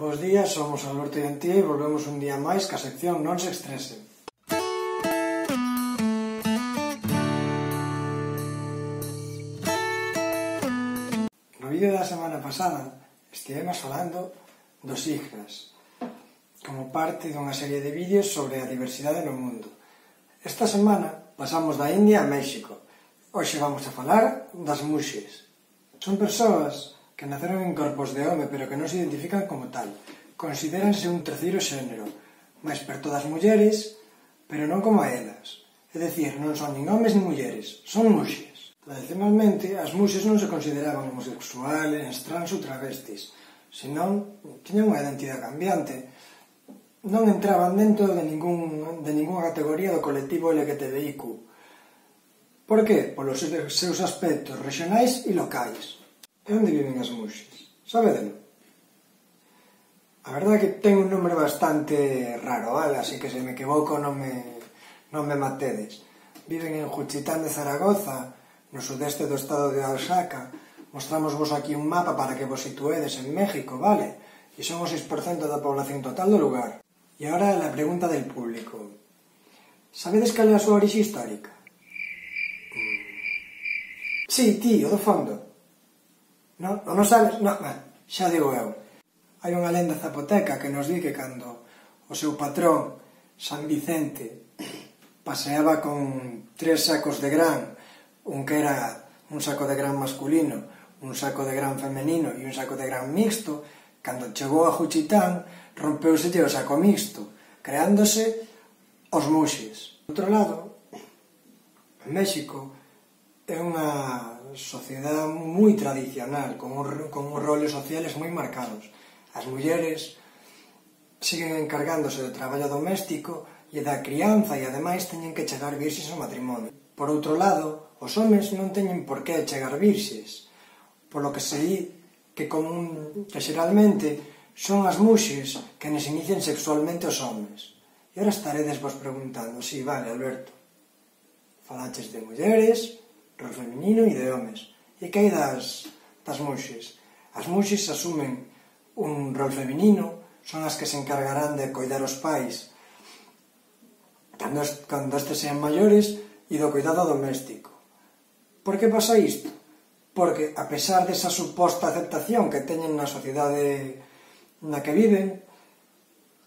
Bos días, somos Alberto e Antía e volvemos un día máis ca sección Non se estresen. No vídeo da semana pasada estivemos falando dos IGRAS como parte dunha serie de vídeos sobre a diversidade no mundo. Esta semana pasamos da India a México. Hoxe vamos a falar das muxes. Son persoas que naceron en corpos de home pero que non se identifican como tal. Considéranse un terceiro xénero, máis perto das mulleres, pero non como a elas. É dicir, non son nin homes nin mulleres, son muxes. Tradicionalmente, as muxes non se consideraban homosexuales, trans ou travestis, senón tiñan unha identidade cambiante. Non entraban dentro de, ningún, de ninguna categoría do colectivo LGTBIQ. Por que? Polos seus aspectos regionais e locais. E onde viven as muxas? Sabedelo? A verdade é que ten un nombre bastante raro, vale? así que se me equivoco non me, non me matedes. Viven en Juchitán de Zaragoza, no sudeste do estado de Oaxaca. Mostramos vos aquí un mapa para que vos situedes en México, vale? E son o 6% da población total do lugar. E agora a pregunta del público. Sabedes cal é a súa orixe histórica? Mm. Sí, ti, o do fondo non? O non sabes? Non, non, xa digo eu. Hai unha lenda zapoteca que nos di que cando o seu patrón, San Vicente, paseaba con tres sacos de gran, un que era un saco de gran masculino, un saco de gran femenino e un saco de gran mixto, cando chegou a Juchitán, rompeuselle o saco mixto, creándose os muxes. Outro lado, en México, é unha sociedade moi tradicional, con, un, con uns roles sociales moi marcados. As mulleres siguen encargándose do traballo doméstico e da crianza e ademais teñen que chegar virxes ao matrimonio. Por outro lado, os homes non teñen por que chegar virxes, polo que se di que, común, que xeralmente son as muxes que nes inician sexualmente os homes. E ahora estaredes vos preguntando, si, sí, vale, Alberto, falaches de mulleres, pero feminino e de homes. E que hai das, das monxes? As monxes asumen un rol feminino, son as que se encargarán de coidar os pais cando, cando estes sean maiores e do cuidado doméstico. Por que pasa isto? Porque, a pesar desa suposta aceptación que teñen na sociedade na que viven,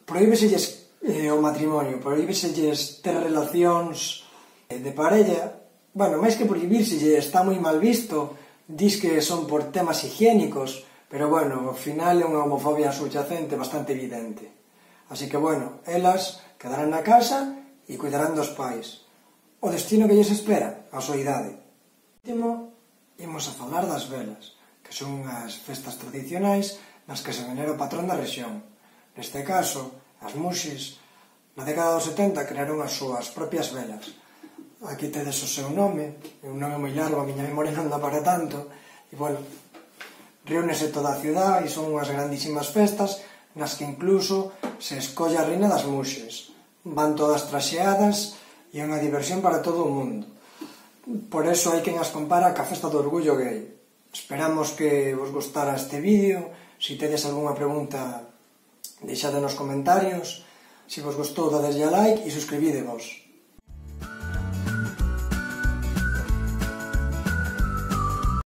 prohíbeselles eh, o matrimonio, prohíbeselles ter relacións eh, de parella bueno, máis que prohibirse, está moi mal visto, dis que son por temas higiénicos, pero bueno, ao final é unha homofobia subyacente bastante evidente. Así que bueno, elas quedarán na casa e cuidarán dos pais. O destino que lles espera, a soidade. Último, imos a falar das velas, que son unhas festas tradicionais nas que se venera o patrón da rexión. Neste caso, as muxes, na década dos 70 crearon as súas propias velas, aquí tedes o seu nome, é un nome moi largo, a miña memoria non dá para tanto, e, bueno, reúnese toda a ciudad e son unhas grandísimas festas nas que incluso se escolle a reina das muxes. Van todas traxeadas e é unha diversión para todo o mundo. Por eso hai quen as compara ca festa do orgullo gay. Esperamos que vos gustara este vídeo. Se si tedes algunha pregunta, deixade nos comentarios. Se vos gustou, dadeslle a like e suscribidevos.